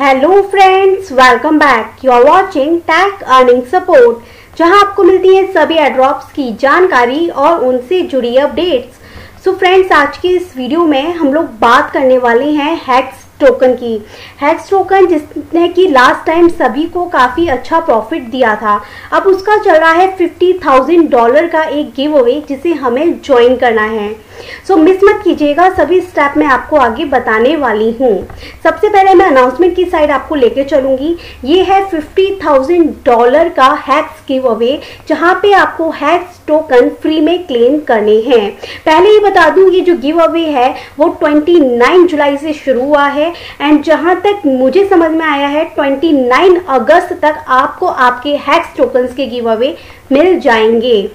Hello friends welcome back you are watching Tech Earning Support जहाँ आपको मिलती है सभी एड्रॉप्स की जानकारी और उनसे जुड़ी अपडेट्स सो फ्रेंड्स आज के इस वीडियो में हम लोग बात करने वाले हैं हैक्स टोकन की। हैक्स टोकन जिसने कि लास्ट टाइम सभी को काफ़ी अच्छा प्रॉफिट दिया था, अब उसका चल रहा है फिफ्टी थाउज़ेंड डॉलर का एक गिव अवे जिसे हमें ज्वाइन करना है। सो मिस मत कीजिएगा, सभी स्टेप मैं आपको आगे बताने वाली हूँ। सबसे पहले मैं अनाउंसमेंट की साइड आपको लेके चलूँगी। ये है फिफ्टी थाउज़ेंड डॉलर का हैक्स गिव अवे जहाँ पे आपको हैक्स टोकन फ्री में क्लेम करने हैं। पहले ही बता दूँ, ये जो गिव अवे है, वो 29 जुलाई से शुरू हुआ है। एंड जहाँ तक मुझे समझ में आया है 29 अगस्त तक आपको आपके हैक्स टोकन्स के गिव अवे मिल जाएँगे।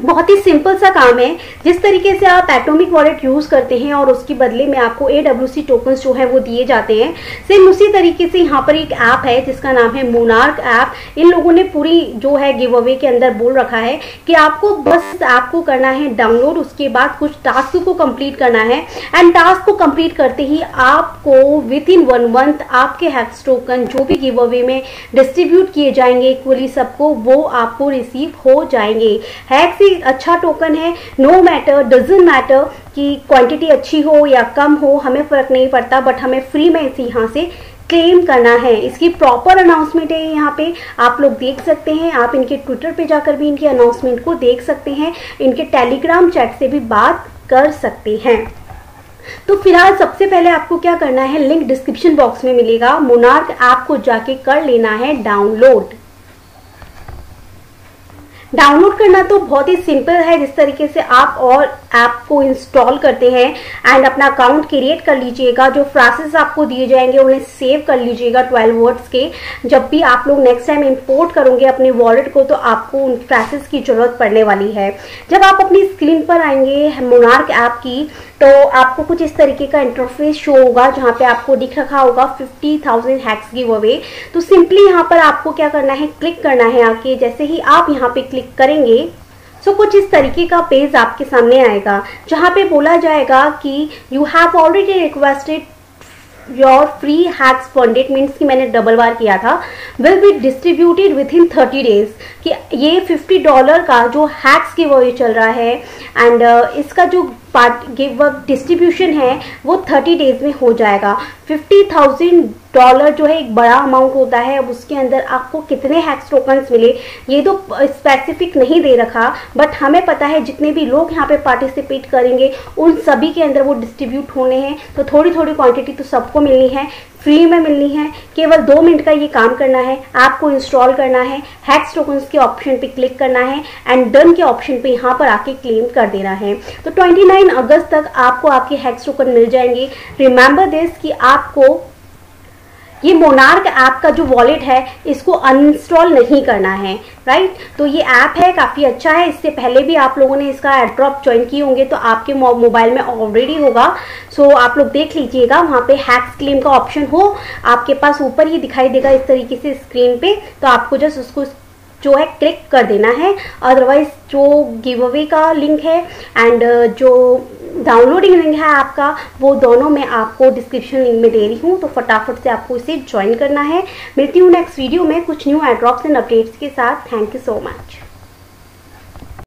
बहुत ही सिंपल सा काम है। जिस तरीके से आप एटॉमिक वॉलेट यूज़ करते हैं और उसके बदले में आपको ए डब्ल्यू सी टोकन्स जो है वो दिए जाते हैं। सेम उसी तरीके से यहाँ पर एक ऐप है जिसका नाम है मोनार्क ऐप इन लोगों ने पूरी जो है गिव अवे के अंदर बोल रखा है कि आपको बस ऐप को करना है डाउनलोड उसके बाद कुछ टास्क को कंप्लीट करना है। एंड टास्क को कंप्लीट करते ही आपको विद इन वन मंथ आपके हैक्स टोकन जो भी गिव अवे में डिस्ट्रीब्यूट किए जाएँगे इक्वली सबको, वो आपको रिसीव हो जाएँगे। हैक्स भी अच्छा टोकन है। नो मैटर डजेंट मैटर कि क्वांटिटी अच्छी हो या कम हो, हमें फ़र्क नहीं पड़ता बट हमें फ्री में इसे यहाँ से क्लेम करना है। इसकी प्रॉपर अनाउंसमेंट है यहाँ पे। आप लोग देख सकते हैं, आप इनके ट्विटर पे जाकर भी इनकी अनाउंसमेंट को देख सकते हैं। इनके टेलीग्राम चैट से भी बात कर सकते हैं। तो फ़िलहाल सबसे पहले आपको क्या करना है लिंक डिस्क्रिप्शन बॉक्स में मिलेगा। मोनार्क ऐप को जाके कर लेना है डाउनलोड डाउनलोड करना तो बहुत ही सिंपल है, जिस तरीके से आप और ऐप को इंस्टॉल करते हैं एंड अपना अकाउंट क्रिएट कर लीजिएगा। जो फ्रासेस आपको दिए जाएँगे, उन्हें सेव कर लीजिएगा ट्वेल्व वर्ड्स के। जब भी आप लोग नेक्स्ट टाइम इंपोर्ट करोगे अपने वॉलेट को तो आपको उन फ्रासेस की ज़रूरत पड़ने वाली है। जब आप अपनी स्क्रीन पर आएँगे मोनार्क ऐप की तो आपको कुछ इस तरीके का इंटरफेस शो होगा, जहाँ पे आपको दिख रखा होगा fifty thousand hacks giveaway तो सिंपली यहाँ पर आपको क्या करना है क्लिक करना है आके। जैसे ही आप यहाँ पे क्लिक करेंगे सो so, कुछ इस तरीके का पेज आपके सामने आएगा जहाँ पे बोला जाएगा कि you have already requested your free hacks funded means कि मैंने डबल बार किया था will be distributed within thirty days कि ये फिफ्टी डॉलर का जो हैक्स की वो चल रहा है एंड uh, इसका जो पार्ट गिव डिस्ट्रीब्यूशन है, वो थर्टी डेज़ में हो जाएगा। फिफ्टी थाउज़ेंड डॉलर जो है, एक बड़ा अमाउंट होता है। अब उसके अंदर आपको कितने हैक्स टोकन्स मिले, ये तो स्पेसिफिक नहीं दे रखा बट हमें पता है, जितने भी लोग यहाँ पे पार्टिसिपेट करेंगे, उन सभी के अंदर वो डिस्ट्रीब्यूट होने हैं। तो थोड़ी थोड़ी क्वांटिटी तो सबको मिलनी है। फ्री में मिलनी है। केवल दो मिनट का ये काम करना है, आपको इंस्टॉल करना है हैक्स टोकन्स के ऑप्शन पे क्लिक करना है एंड डन के ऑप्शन पे यहाँ पर आके क्लेम कर देना है। तो 29 अगस्त तक आपको आपके हैक्स टोकन मिल जाएँगे। रिमेंबर दिस कि आपको ये मोनार्क ऐप का जो वॉलेट है, इसको अनइंस्टॉल नहीं करना है राइट तो ये ऐप है, काफ़ी अच्छा है। इससे पहले भी आप लोगों ने इसका एड्रॉप ज्वाइन किए होंगे तो आपके मोबाइल में ऑलरेडी होगा। सो आप लोग देख लीजिएगा, वहाँ पे हैक्स क्लेम का ऑप्शन हो। आपके पास ऊपर ही दिखाई देगा इस तरीके से स्क्रीन पे। तो आपको जस्ट उसको जो है क्लिक कर देना है। अदरवाइज़ जो गिव अवे का लिंक है एंड जो डाउनलोडिंग लिंक है आपका, वो दोनों मैं आपको डिस्क्रिप्शन लिंक में दे रही हूँ तो फटाफट से आपको इसे ज्वाइन करना है। मिलती हूँ नेक्स्ट वीडियो में कुछ न्यू एड्रॉप्स एंड अपडेट्स के साथ। Thank you so much